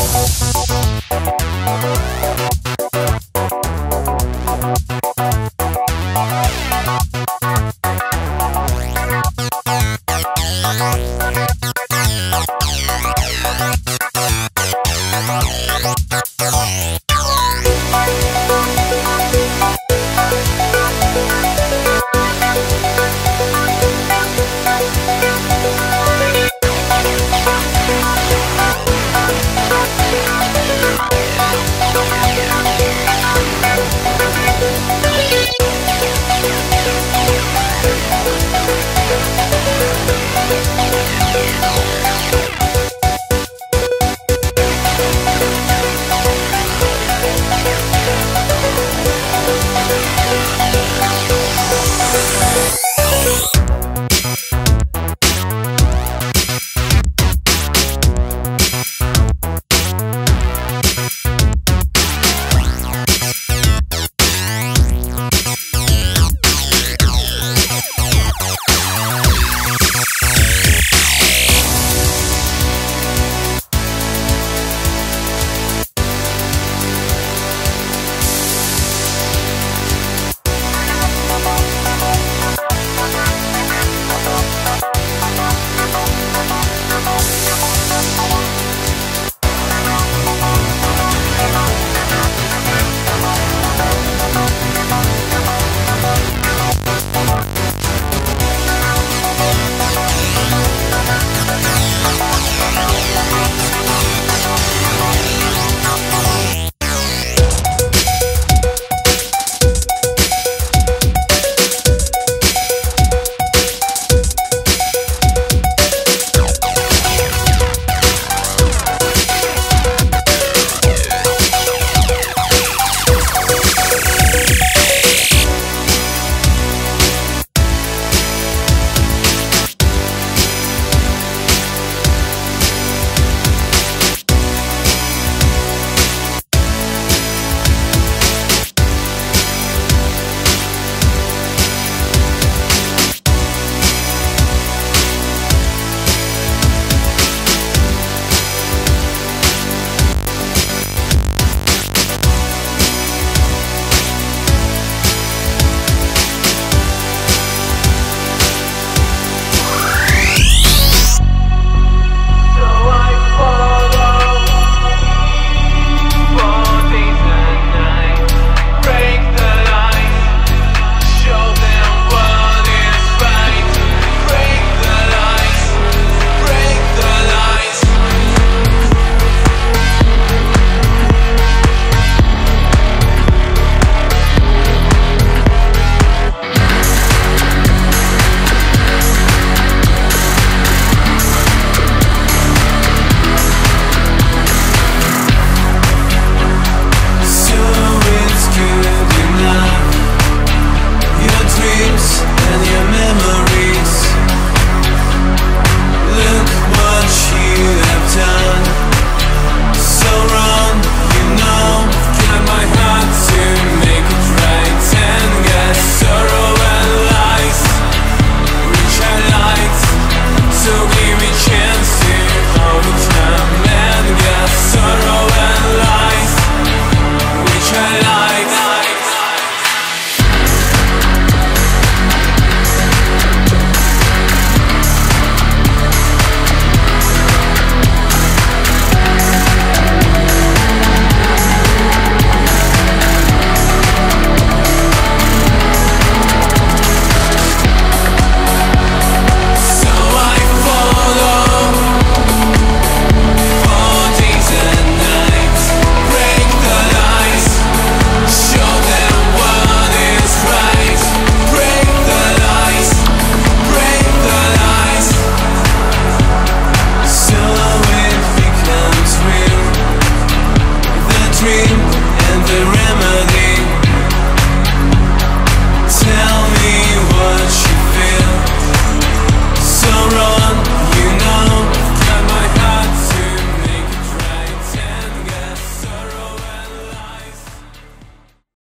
Música dream and the remedy.